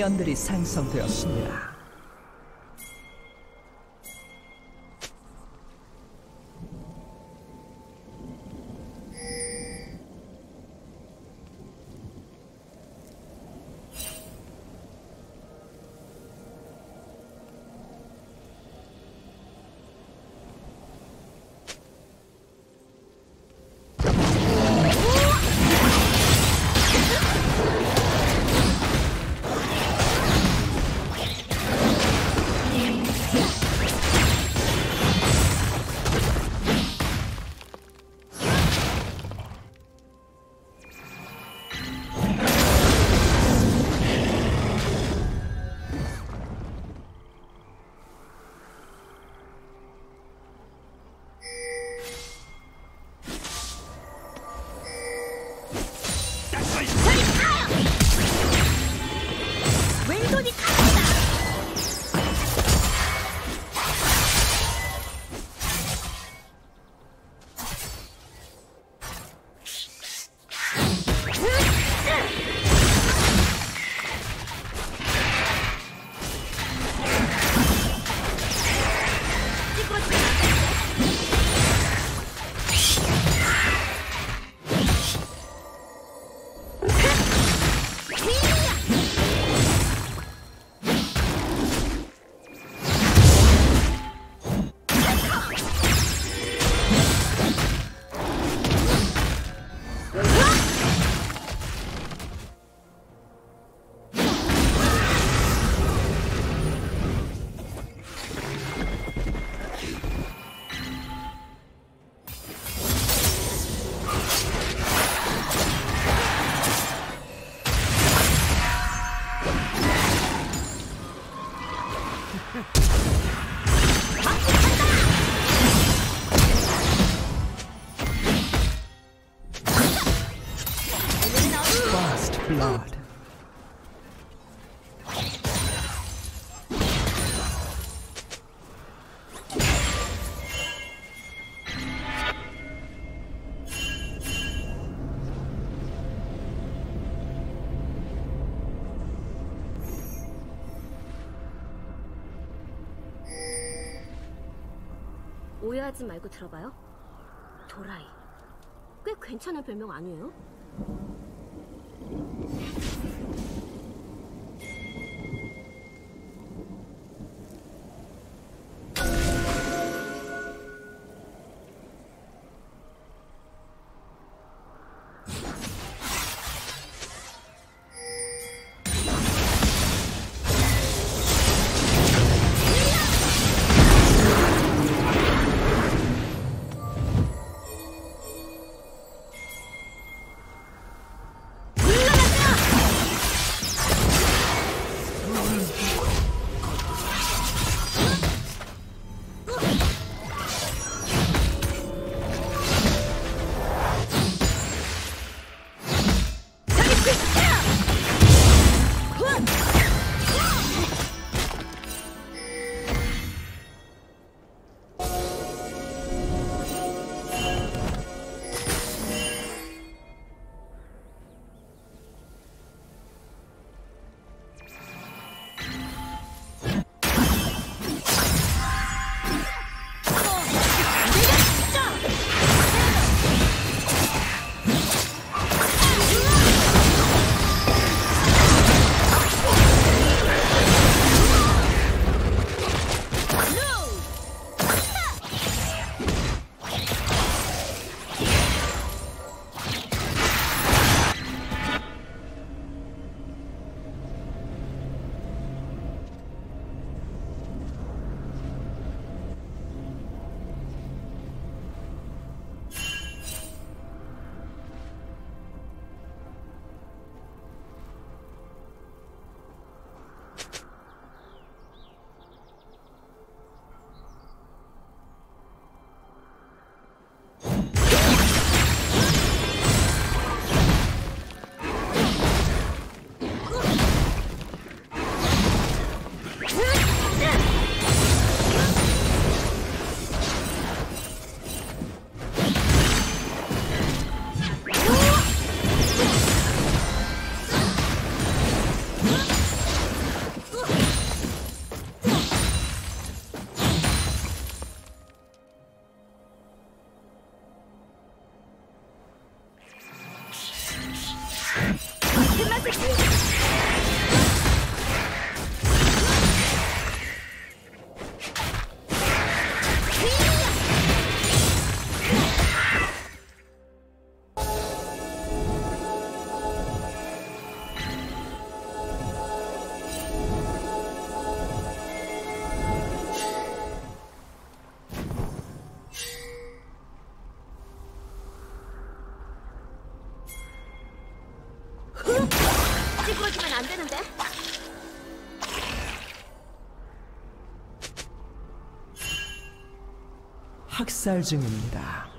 미니언들이 생성되었습니다. 오해하지 말고 들어봐요. 도라이. 꽤 괜찮은 별명 아니에요? Yeah. 학살 중입니다.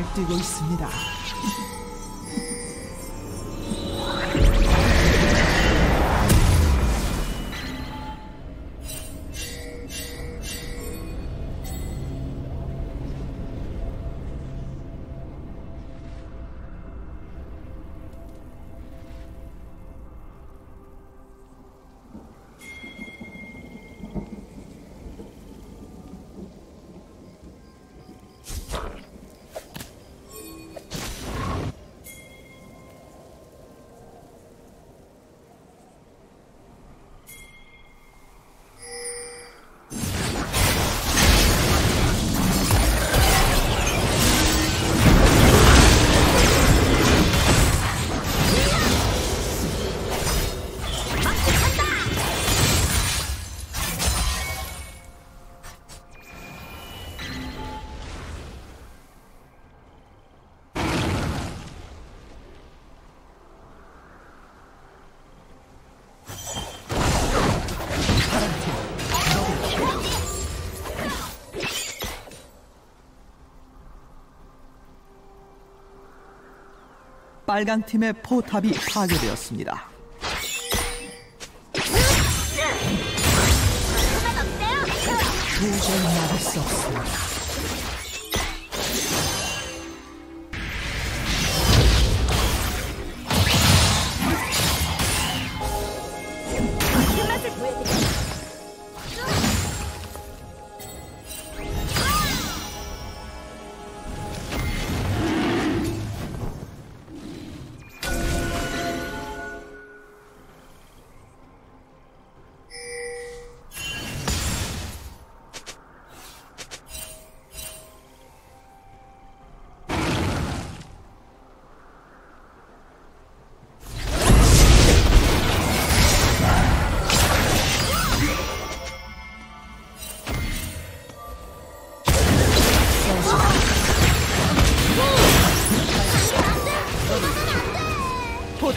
날뛰고 있습니다. 빨강 팀의 포탑이 파괴되었습니다. 어때요? 도저히 막을 수 없습니다.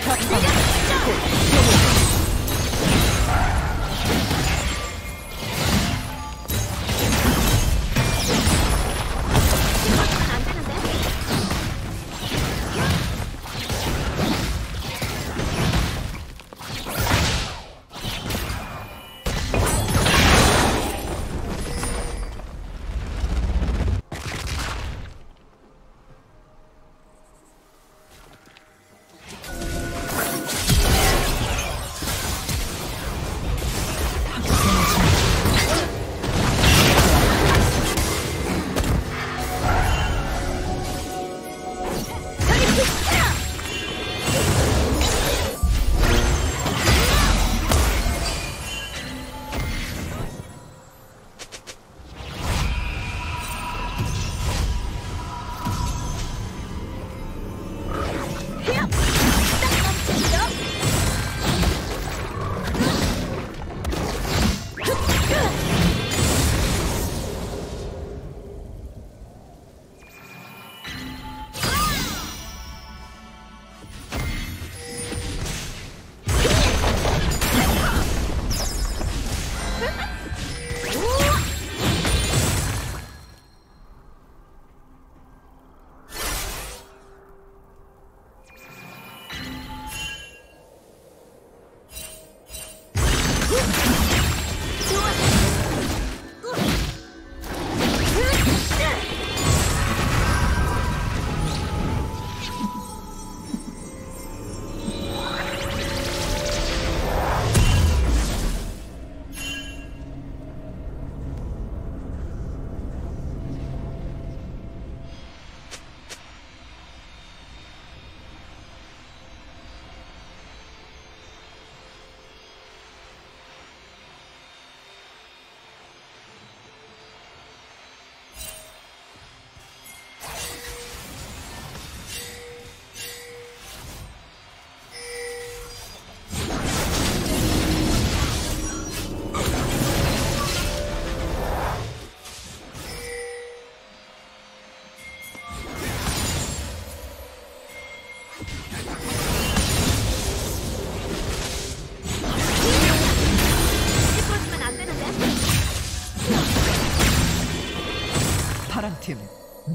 포탑 그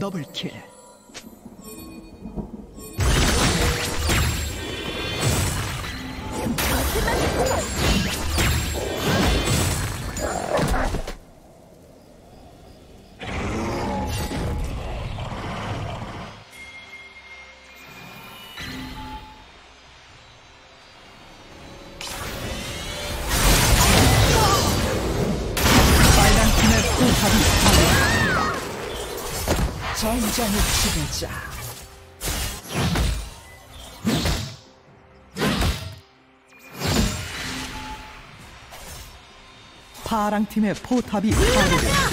더블킬. 빨강 팀의 포탑이. 전장의 지배자. 파랑 팀의 포탑이 파괴되었습니다.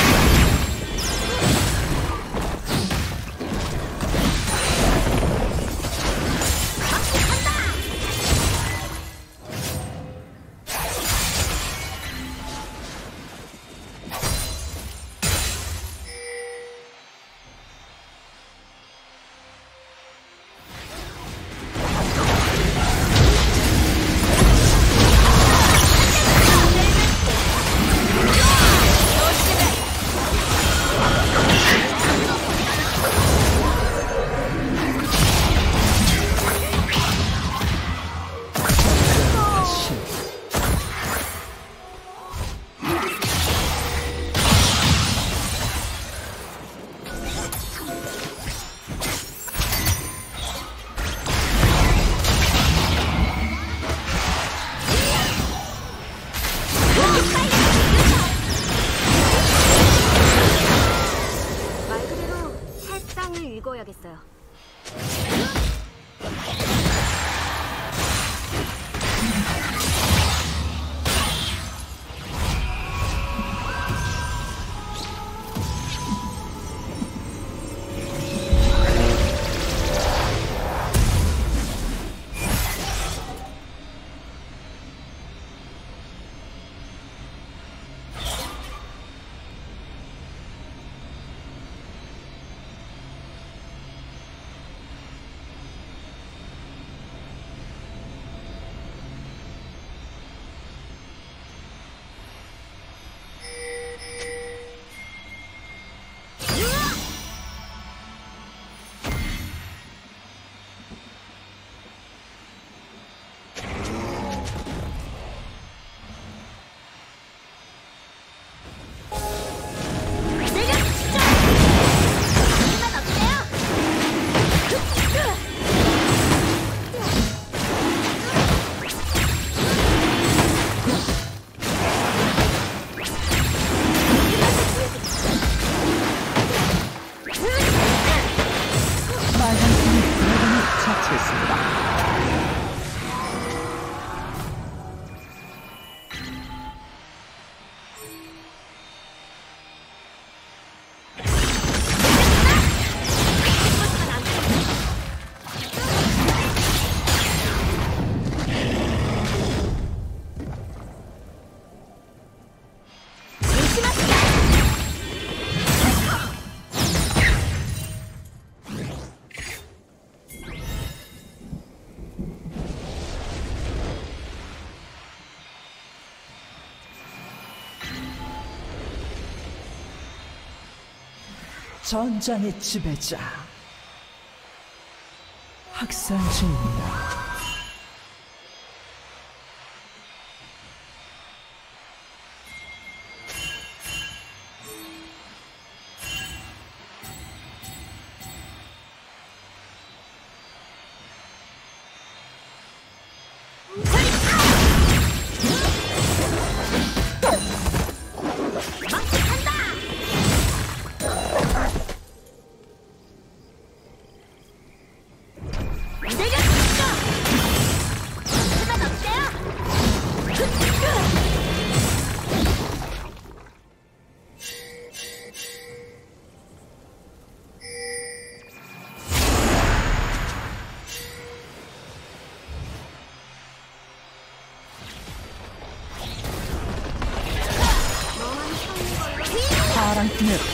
전장의 지배자 학살 중입니다.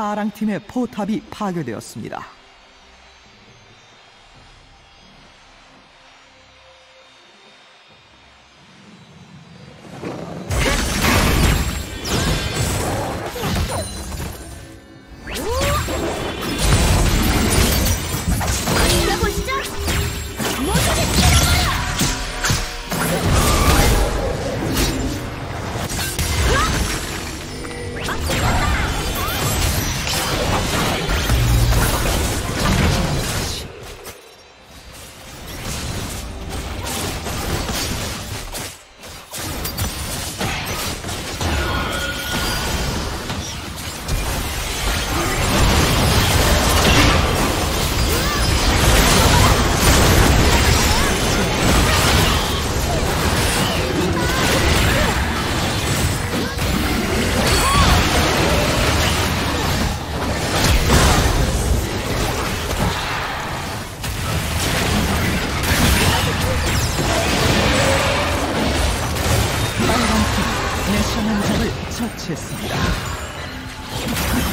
파랑 팀의 포탑이 파괴되었습니다. Come on.